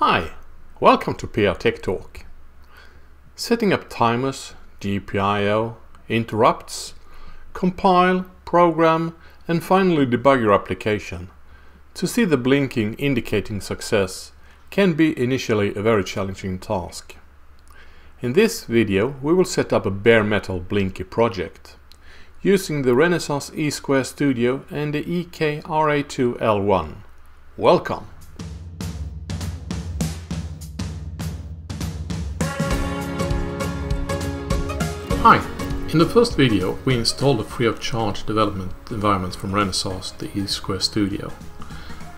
Hi, welcome to PR Tech Talk. Setting up timers, GPIO, interrupts, compile, program and finally debug your application. To see the blinking indicating success can be initially a very challenging task. In this video we will set up a bare metal Blinky project using the Renesas E-Square Studio and the EK-RA2L1. Welcome! Hi! In the first video we installed a free of charge development environment from Renesas, the E-Square Studio.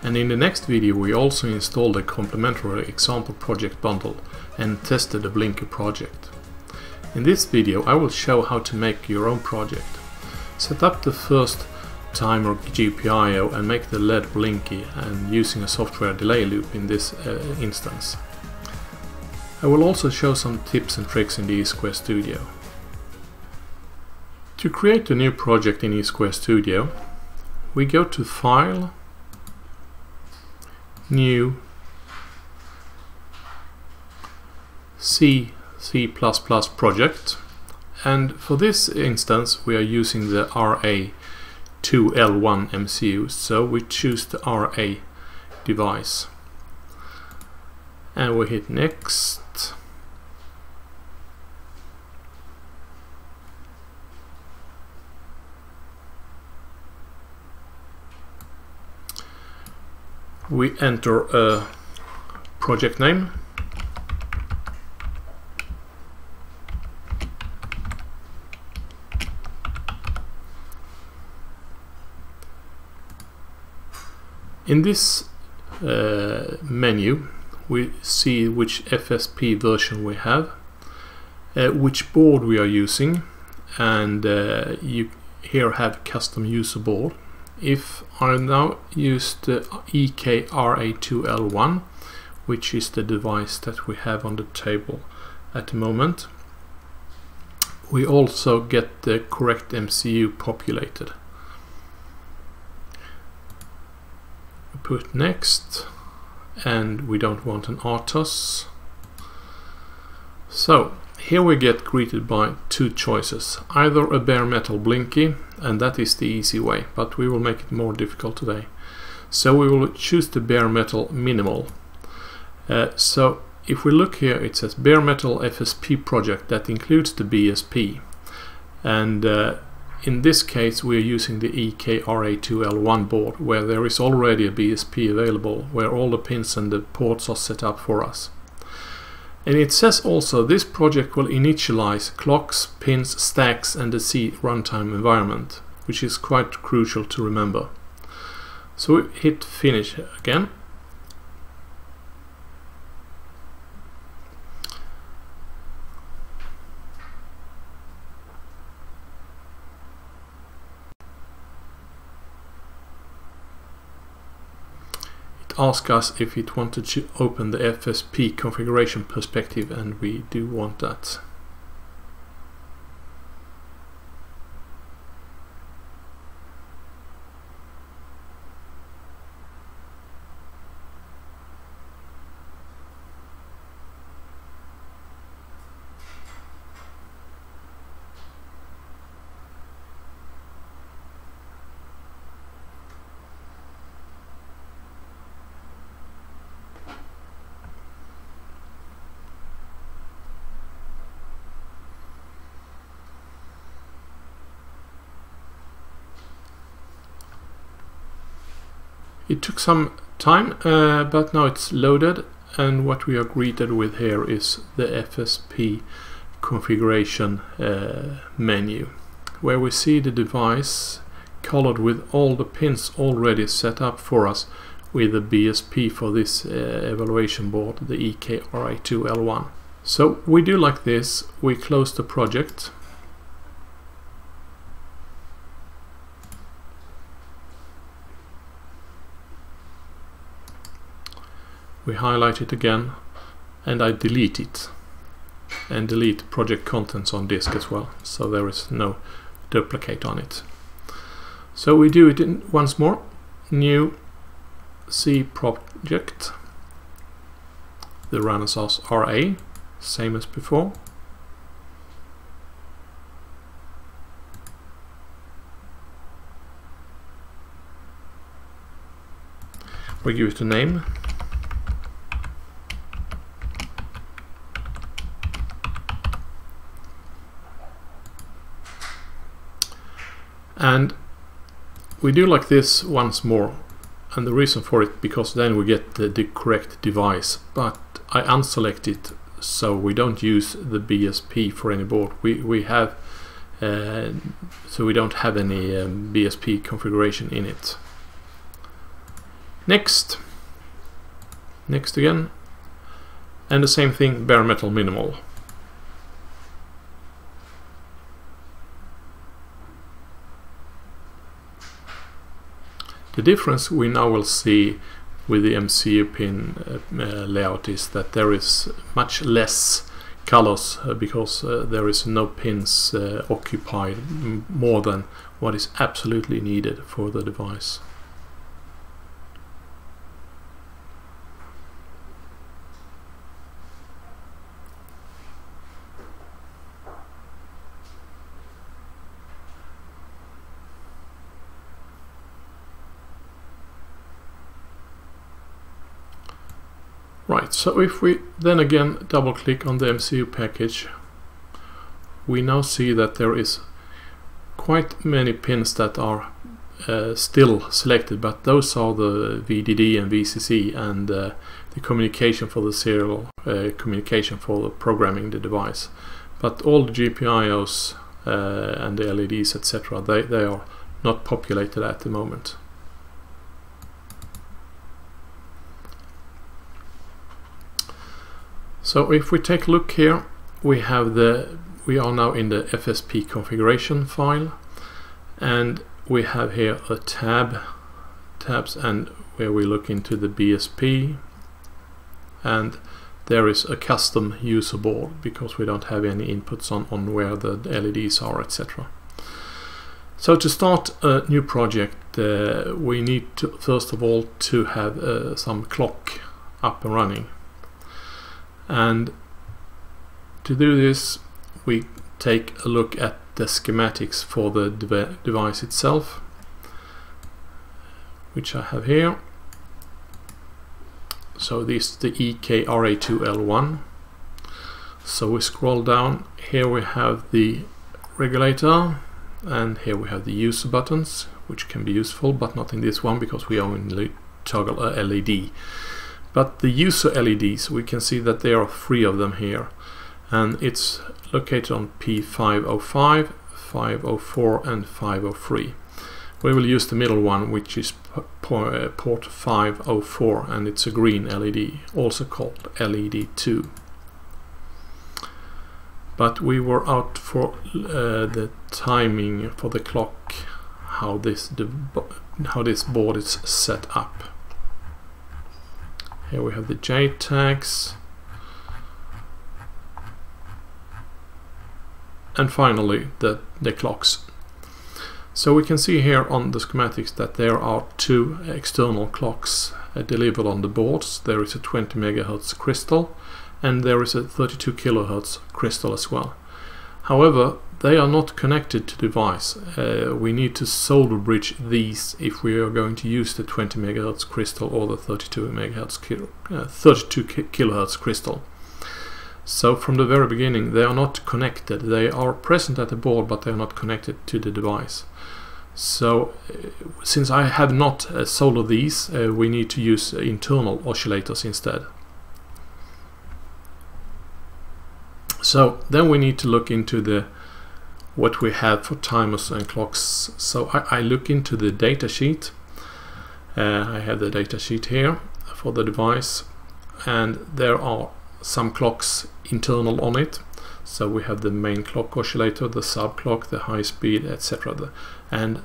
And in the next video we also installed a complementary example project bundle and tested the Blinky project. In this video I will show how to make your own project. Set up the first timer GPIO and make the LED blinky and using a software delay loop in this uh, instance. I will also show some tips and tricks in the E-Square Studio. To create a new project in eSquare Studio, we go to File, New, C, C++ project and for this instance we are using the RA2L1 MCU so we choose the RA device. And we hit next we enter a project name. In this uh, menu we see which FSP version we have, uh, which board we are using and uh, you here have custom user board if I now use the EKRA2L1 which is the device that we have on the table at the moment we also get the correct MCU populated. Put next and we don't want an RTOS so here we get greeted by two choices, either a bare metal blinky, and that is the easy way, but we will make it more difficult today. So we will choose the bare metal minimal. Uh, so if we look here it says bare metal FSP project that includes the BSP and uh, in this case we are using the EKRA2L1 board where there is already a BSP available where all the pins and the ports are set up for us. And it says also this project will initialize clocks, pins, stacks and the C runtime environment, which is quite crucial to remember. So we hit finish again. Ask us if it wanted to open the FSP configuration perspective and we do want that. It took some time, uh, but now it's loaded and what we are greeted with here is the FSP configuration uh, menu where we see the device colored with all the pins already set up for us with the BSP for this uh, evaluation board, the EKRA2L1. So we do like this, we close the project we highlight it again and I delete it and delete project contents on disk as well so there is no duplicate on it so we do it in once more new C project the Renesas RA, same as before. We give it a name. And we do like this once more and the reason for it because then we get the, the correct device. But I unselect it so we don't use the BSP for any board. We, we have uh, so we don't have any um, BSP configuration in it. Next. Next again. And the same thing bare metal minimal The difference we now will see with the MCU pin uh, uh, layout is that there is much less colors uh, because uh, there is no pins uh, occupied more than what is absolutely needed for the device. So if we then again double click on the MCU package, we now see that there is quite many pins that are uh, still selected, but those are the VDD and VCC and uh, the communication for the serial uh, communication for the programming the device. But all the GPIOs uh, and the LEDs, etc., they, they are not populated at the moment. So if we take a look here, we have the we are now in the FSP configuration file. And we have here a tab tabs and where we look into the BSP and there is a custom user board because we don't have any inputs on, on where the LEDs are etc. So to start a new project uh, we need to first of all to have uh, some clock up and running and to do this we take a look at the schematics for the de device itself which I have here. So this is the EKRA2L1 so we scroll down. Here we have the regulator and here we have the user buttons which can be useful but not in this one because we only toggle a LED but the user LEDs, we can see that there are three of them here. And it's located on P505, 504 and 503. We will use the middle one, which is uh, port 504, and it's a green LED, also called LED2. But we were out for uh, the timing for the clock, how this how this board is set up. Here we have the JTAGs. And finally the, the clocks. So we can see here on the schematics that there are two external clocks uh, delivered on the boards. There is a 20 megahertz crystal and there is a 32 kilohertz crystal as well. However, they are not connected to device. Uh, we need to solder bridge these if we are going to use the 20 MHz crystal or the 32 MHz uh, 32 kilohertz crystal. So from the very beginning they are not connected. They are present at the board but they are not connected to the device. So uh, since I have not uh, soldered these uh, we need to use internal oscillators instead. So then we need to look into the what we have for timers and clocks. So I, I look into the data sheet. Uh, I have the data sheet here for the device and there are some clocks internal on it. So we have the main clock oscillator, the sub clock, the high speed, etc. And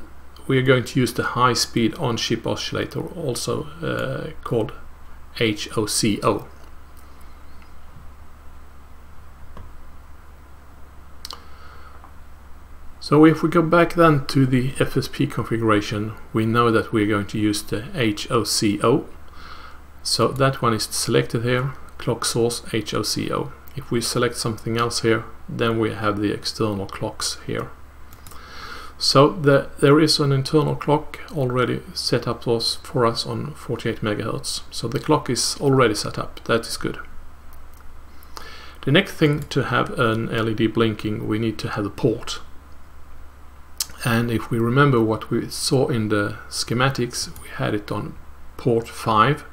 we are going to use the high speed on chip oscillator, also uh, called HOCO. So if we go back then to the FSP configuration, we know that we're going to use the HOCO. So that one is selected here, clock source HOCO. If we select something else here, then we have the external clocks here. So the, there is an internal clock already set up for us on 48 megahertz. So the clock is already set up. That is good. The next thing to have an LED blinking, we need to have a port. And if we remember what we saw in the schematics, we had it on port 5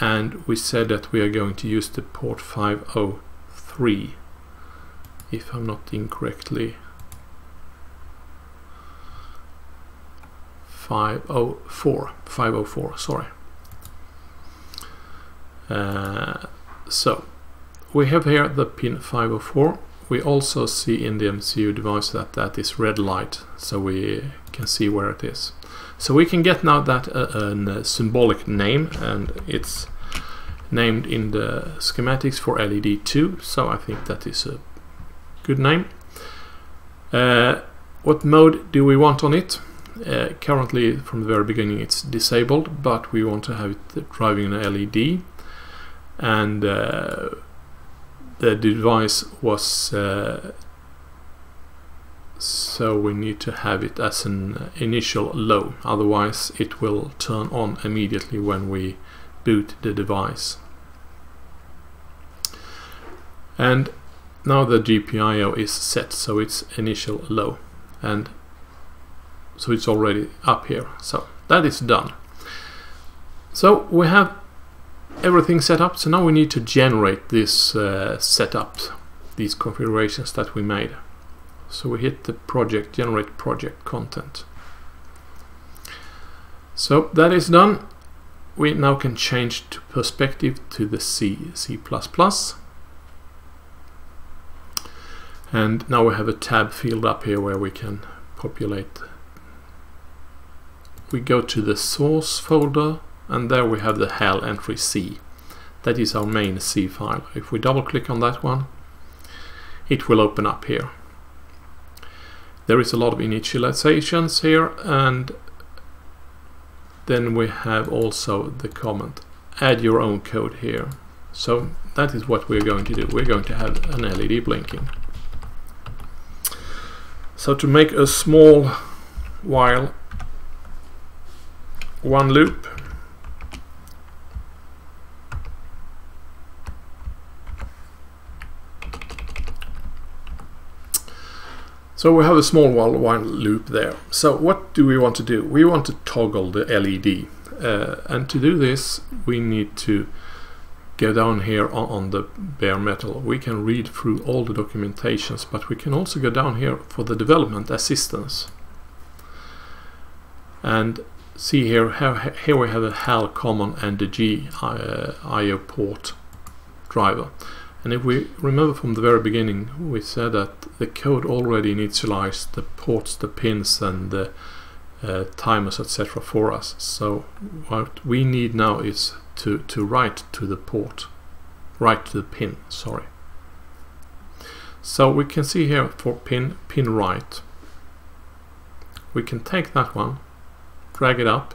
and we said that we are going to use the port 503 if I'm not incorrectly. 504 504 sorry. Uh, so we have here the pin 504 we also see in the MCU device that that is red light so we can see where it is. So we can get now that uh, a symbolic name and it's named in the schematics for LED2 so I think that is a good name. Uh, what mode do we want on it? Uh, currently from the very beginning it's disabled but we want to have it driving an LED and uh, the device was uh, so we need to have it as an initial low. Otherwise it will turn on immediately when we boot the device. And now the GPIO is set so it's initial low. And so it's already up here. So that is done. So we have everything set up. So now we need to generate this uh, setup these configurations that we made. So we hit the project generate project content. So that is done. We now can change to perspective to the C C++ and now we have a tab field up here where we can populate. We go to the source folder and there we have the HAL entry C. That is our main C file. If we double click on that one, it will open up here. There is a lot of initializations here and then we have also the comment add your own code here. So that is what we're going to do. We're going to have an LED blinking. So to make a small while one loop So we have a small while, loop there. So what do we want to do? We want to toggle the LED. Uh, and to do this, we need to go down here on, on, the bare metal. We can read through all the documentations, but we can also go down here for the development assistance. And see here, here we have a HAL common and the G uh, IO port driver. And if we remember from the very beginning, we said that the code already initialized the ports, the pins and the uh, timers, etc. for us. So what we need now is to, to write to the port, write to the pin, sorry. So we can see here for pin, pin write. We can take that one drag it up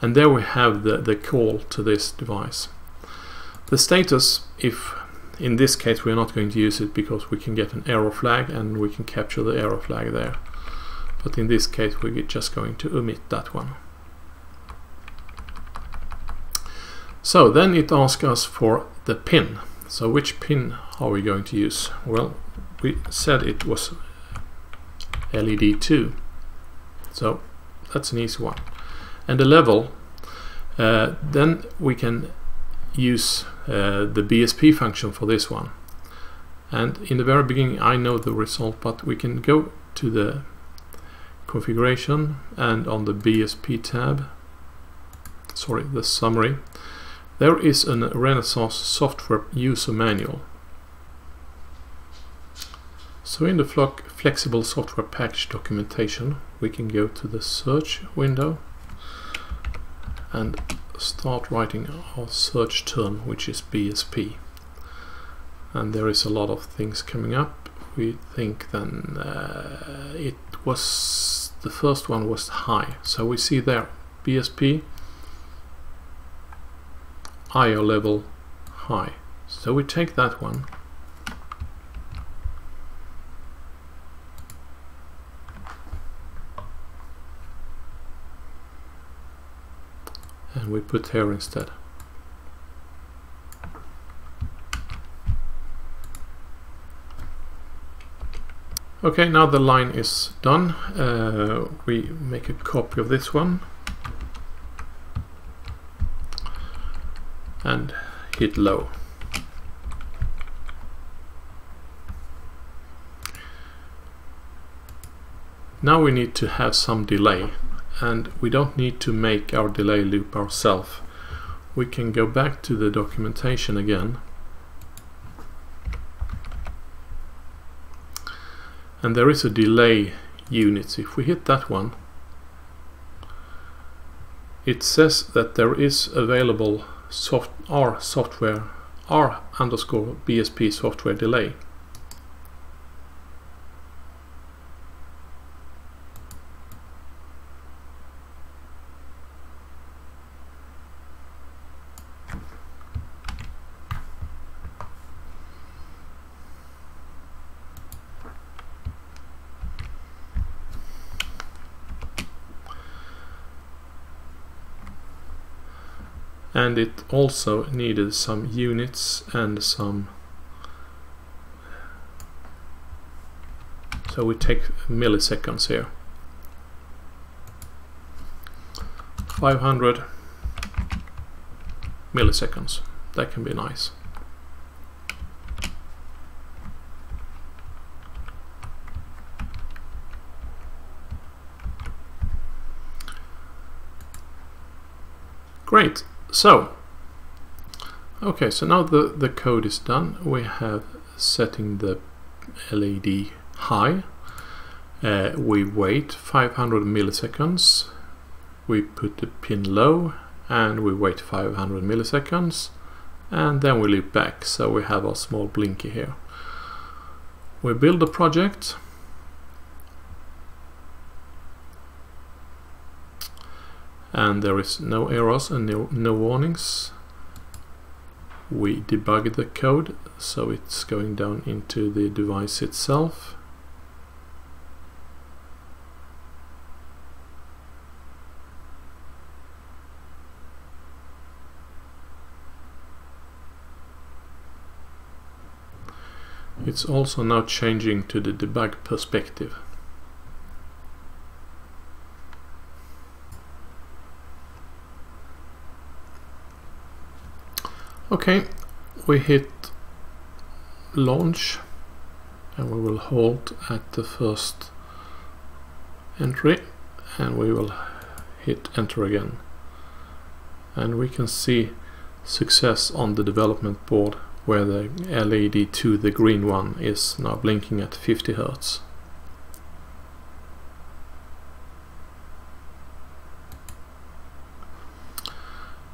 and there we have the, the call to this device. The status, if in this case we're not going to use it because we can get an error flag and we can capture the error flag there. But in this case we're just going to omit that one. So then it asks us for the pin. So which pin are we going to use? Well, we said it was LED2. So that's an easy one. And the level, uh, then we can use uh, the BSP function for this one. And in the very beginning I know the result, but we can go to the configuration and on the BSP tab, sorry, the summary, there is a Renesas software user manual. So in the flexible software package documentation we can go to the search window and start writing our search term which is BSP and there is a lot of things coming up we think then uh, it was the first one was high so we see there BSP IO level high. So we take that one. We put here instead. Okay, now the line is done. Uh, we make a copy of this one and hit low. Now we need to have some delay and we don't need to make our delay loop ourselves. We can go back to the documentation again and there is a delay unit. If we hit that one it says that there is available soft R software R underscore BSP software delay. And it also needed some units and some. So we take milliseconds here. 500 milliseconds. That can be nice. Great. So, okay, so now the, the code is done. We have setting the LED high. Uh, we wait 500 milliseconds. We put the pin low and we wait 500 milliseconds and then we loop back so we have a small blinky here. We build a project and there is no errors and no, no warnings we debug the code so it's going down into the device itself It's also now changing to the debug perspective. Okay, we hit launch and we will hold at the first entry and we will hit enter again and we can see success on the development board where the LED to the green one is now blinking at 50 Hertz.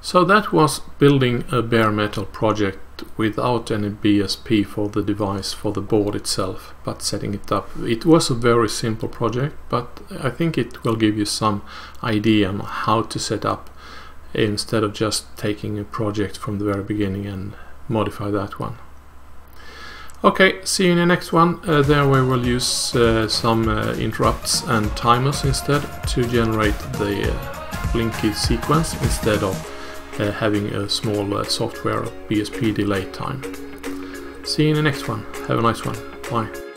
So that was building a bare metal project without any BSP for the device for the board itself but setting it up. It was a very simple project but I think it will give you some idea on how to set up instead of just taking a project from the very beginning and modify that one. Okay, see you in the next one. Uh, there we will use uh, some uh, interrupts and timers instead to generate the uh, blinky sequence instead of uh, having a small uh, software BSP delay time. See you in the next one. Have a nice one. Bye.